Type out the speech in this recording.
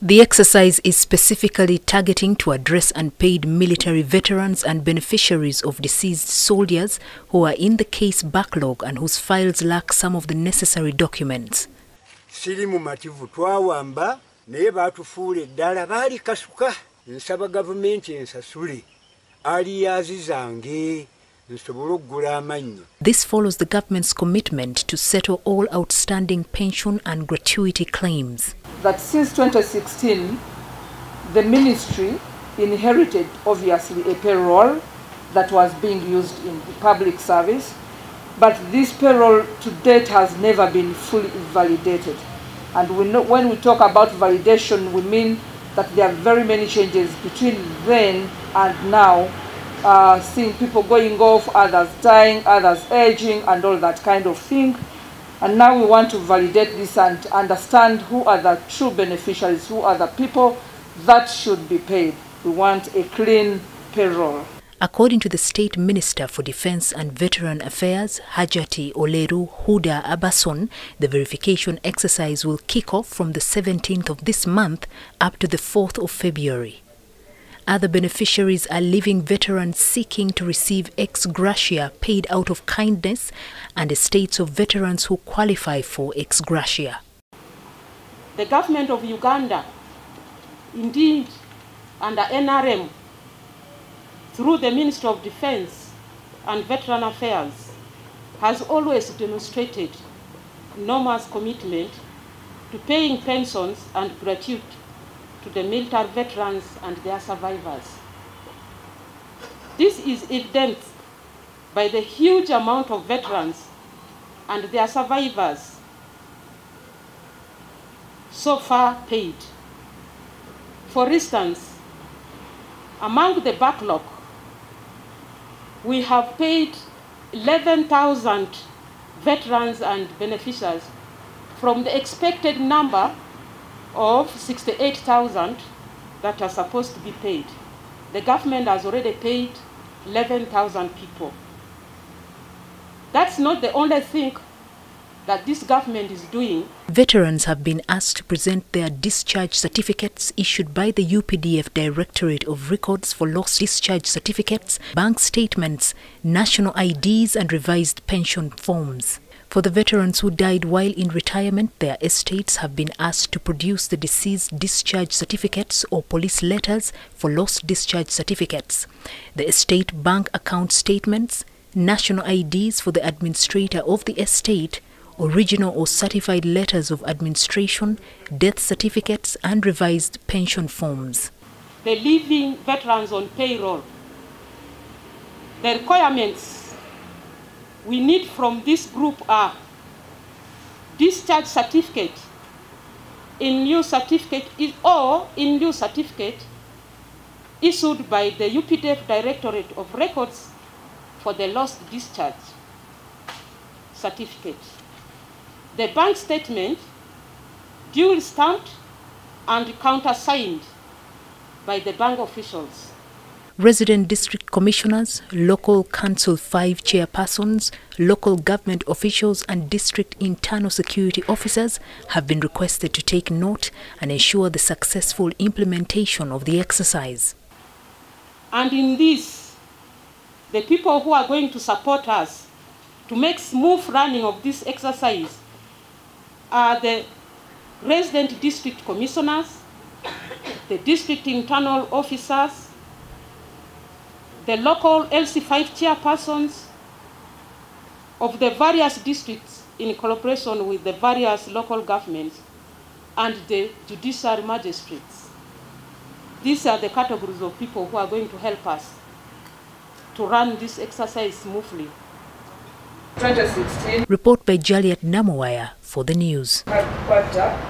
The exercise is specifically targeting to address unpaid military veterans and beneficiaries of deceased soldiers who are in the case backlog and whose files lack some of the necessary documents. siri mumativu twawamba naye baatufuula eddala baali kasuka nsaba gavumenti ensasule aliyazi zange nsobole okugula amannyo This follows the government's commitment to settle all outstanding pension and gratuity claims. That since 2016, the ministry inherited obviously a payroll that was being used in public service, but this payroll to date has never been fully validated. And we know, when we talk about validation, we mean that there are very many changes between then and now, uh, seeing people going off, others dying, others aging, and all that kind of thing. And now we want to validate this and understand who are the true beneficiaries, who are the people that should be paid. We want a clean payroll. According to the State Minister for Defense and Veteran Affairs, Hajati Oleru Huda Abason, the verification exercise will kick off from the 17th of this month up to the 4th of February. Other beneficiaries are living veterans seeking to receive ex gratia paid out of kindness and estates of veterans who qualify for ex gratia. the government of Uganda, indeed under NRM, through the Ministry of Defense and Veteran Affairs, has always demonstrated enormous commitment to paying pensions and gratuity to the military veterans and their survivors. This is evidenced by the huge amount of veterans and their survivors so far paid. For instance, among the backlog, we have paid 11,000 veterans and beneficiaries from the expected number of 68,000 that are supposed to be paid. The government has already paid 11,000 people. That's not the only thing that this government is doing. Veterans have been asked to present their discharge certificates issued by the UPDF Directorate of Records for Lost Discharge Certificates, bank statements, national IDs, and revised pension forms. For the veterans who died while in retirement, their estates have been asked to produce the deceased discharge certificates or police letters for lost discharge certificates, the estate bank account statements, national IDs for the administrator of the estate, original or certified letters of administration, death certificates, and revised pension forms. the living veterans on payroll. The requirements we need from this group are discharge certificate, in new certificate is- or in new certificate issued by the UPDF Directorate of Records for the lost discharge certificate. The bank statement duly stamped and countersigned by the bank officials. Resident district commissioners, local council 5 chairpersons, local government officials, and district internal security officers have been requested to take note and ensure the successful implementation of the exercise. And in this, the people who are going to support us to make smooth running of this exercise are the resident district commissioners, the district internal officers, the local LC5 chairpersons of the various districts in cooperation with the various local governments and the judicial magistrates. These are the categories of people who are going to help us to run this exercise smoothly. 2016 Report by Jaliat Namawaya for the news. headquarter